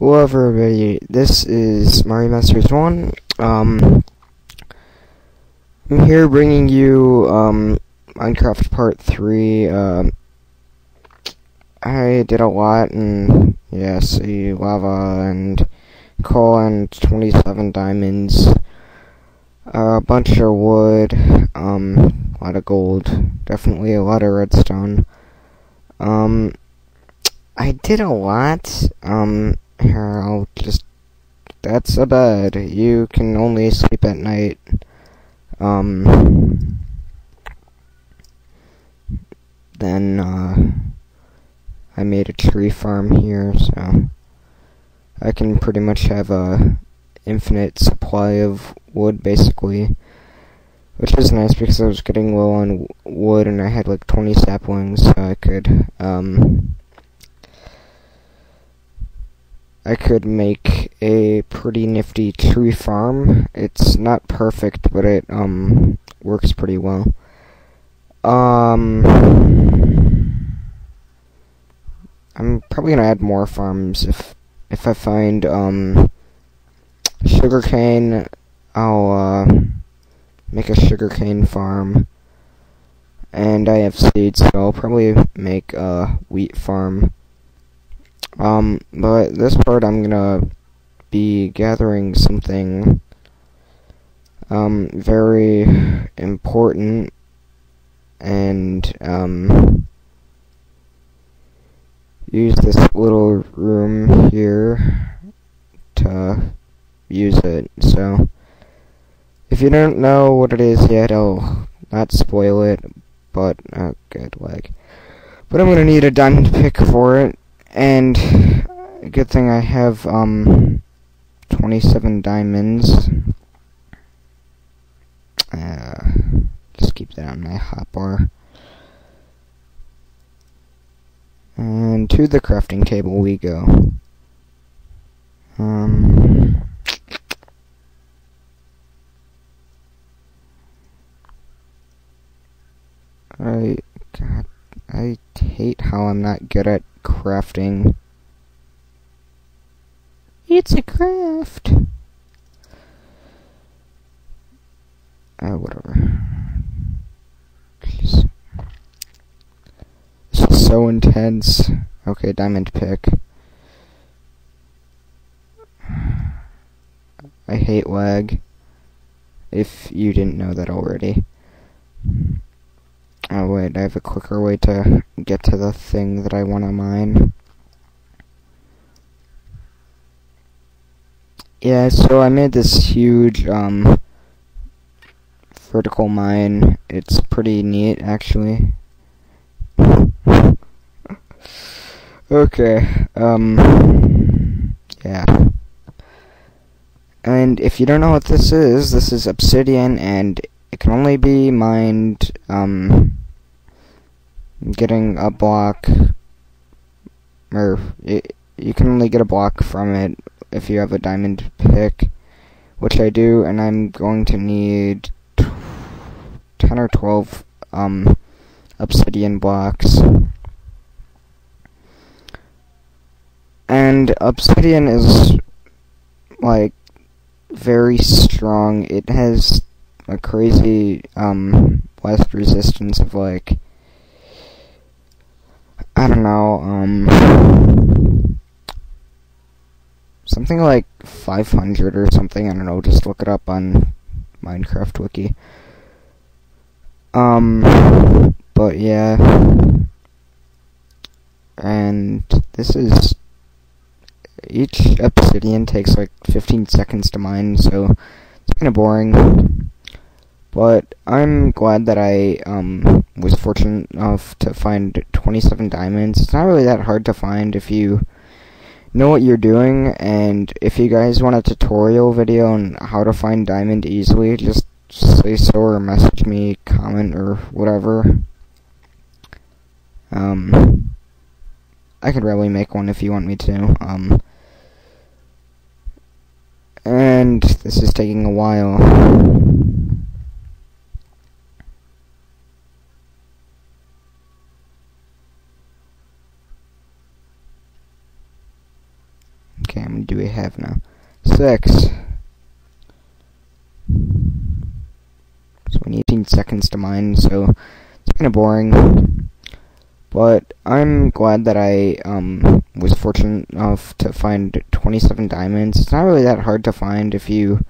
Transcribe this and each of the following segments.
Hello everybody, this is Mario Masters 1. Um, I'm here bringing you, um, Minecraft Part 3. Um, I did a lot, and, yeah, see, lava, and coal, and 27 diamonds, a bunch of wood, um, a lot of gold, definitely a lot of redstone. Um, I did a lot, um, I'll just. That's a bed. You can only sleep at night. Um. Then, uh. I made a tree farm here, so. I can pretty much have a infinite supply of wood, basically. Which is nice because I was getting low on wood and I had like 20 saplings, so I could, um I could make a pretty nifty tree farm. It's not perfect, but it um works pretty well. Um I'm probably gonna add more farms if if I find um sugarcane I'll uh make a sugarcane farm. And I have seeds, so I'll probably make a wheat farm. Um, but this part I'm gonna be gathering something um very important and um use this little room here to use it. So if you don't know what it is yet, I'll not spoil it, but oh good lag. But I'm gonna need a diamond pick for it. And good thing I have um 27 diamonds. Uh, just keep that on my hotbar. And to the crafting table we go. Um. I God, I hate how I'm not good at crafting. It's a craft. Uh, whatever. This is so intense. Okay, diamond pick. I hate lag. If you didn't know that already. Oh wait, I have a quicker way to get to the thing that I want to mine. Yeah, so I made this huge, um, vertical mine. It's pretty neat, actually. okay, um, yeah. And if you don't know what this is, this is obsidian, and it can only be mined, um, getting a block, or it, you can only get a block from it if you have a diamond pick, which I do, and I'm going to need 10 or 12 um, obsidian blocks. And obsidian is like very strong. It has a crazy um, blast resistance of like I don't know, um, something like 500 or something. I don't know. Just look it up on Minecraft Wiki. Um, but yeah, and this is each obsidian takes like 15 seconds to mine, so it's kind of boring. But I'm glad that I um, was fortunate enough to find 27 diamonds. It's not really that hard to find if you know what you're doing, and if you guys want a tutorial video on how to find diamond easily, just say so or message me, comment, or whatever. Um, I could probably make one if you want me to. Um, and this is taking a while. Okay, how many do we have now? Six. So we need 18 seconds to mine, so it's kind of boring. But I'm glad that I um, was fortunate enough to find 27 diamonds. It's not really that hard to find if you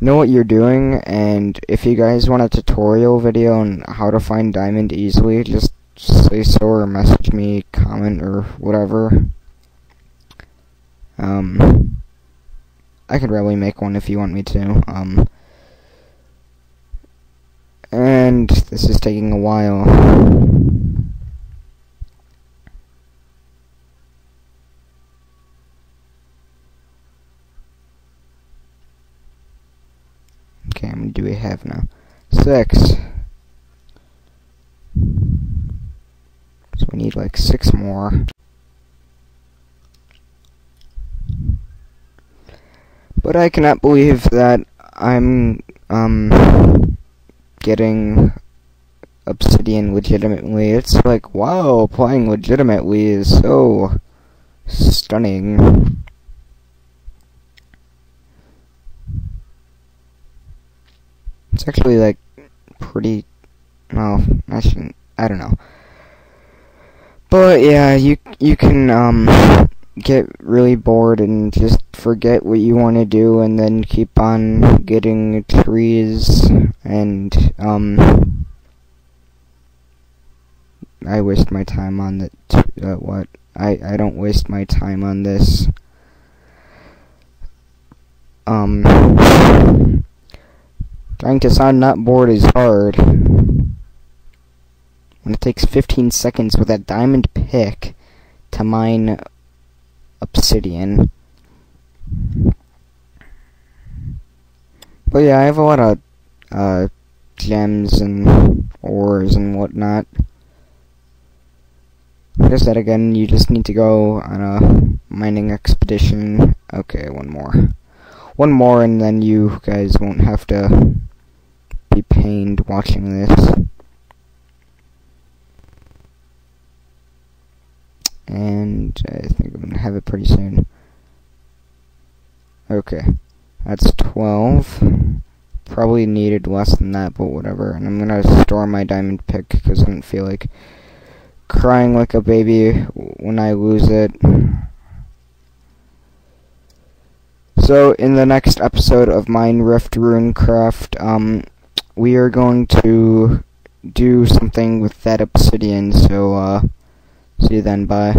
know what you're doing, and if you guys want a tutorial video on how to find diamond easily, just say so or message me, comment, or whatever. Um, I could probably make one if you want me to. Um, and this is taking a while. Okay, how many do we have now? Six. So we need like six more. But I cannot believe that I'm, um, getting Obsidian legitimately. It's like, wow, playing legitimately is so stunning. It's actually, like, pretty, well, I shouldn't, I don't know. But, yeah, you, you can, um, get really bored and just forget what you want to do and then keep on getting trees and um I waste my time on the uh, what? I I don't waste my time on this. Um trying to sound not bored is hard. When it takes 15 seconds with a diamond pick to mine obsidian. But yeah, I have a lot of uh, gems and ores and whatnot. What is that again? You just need to go on a mining expedition. Okay, one more. One more and then you guys won't have to be pained watching this. And I think I'm gonna have it pretty soon. Okay, that's 12. Probably needed less than that, but whatever. And I'm gonna store my diamond pick because I don't feel like crying like a baby when I lose it. So, in the next episode of Minerift Runecraft, um, we are going to do something with that obsidian, so, uh, See you then. Bye.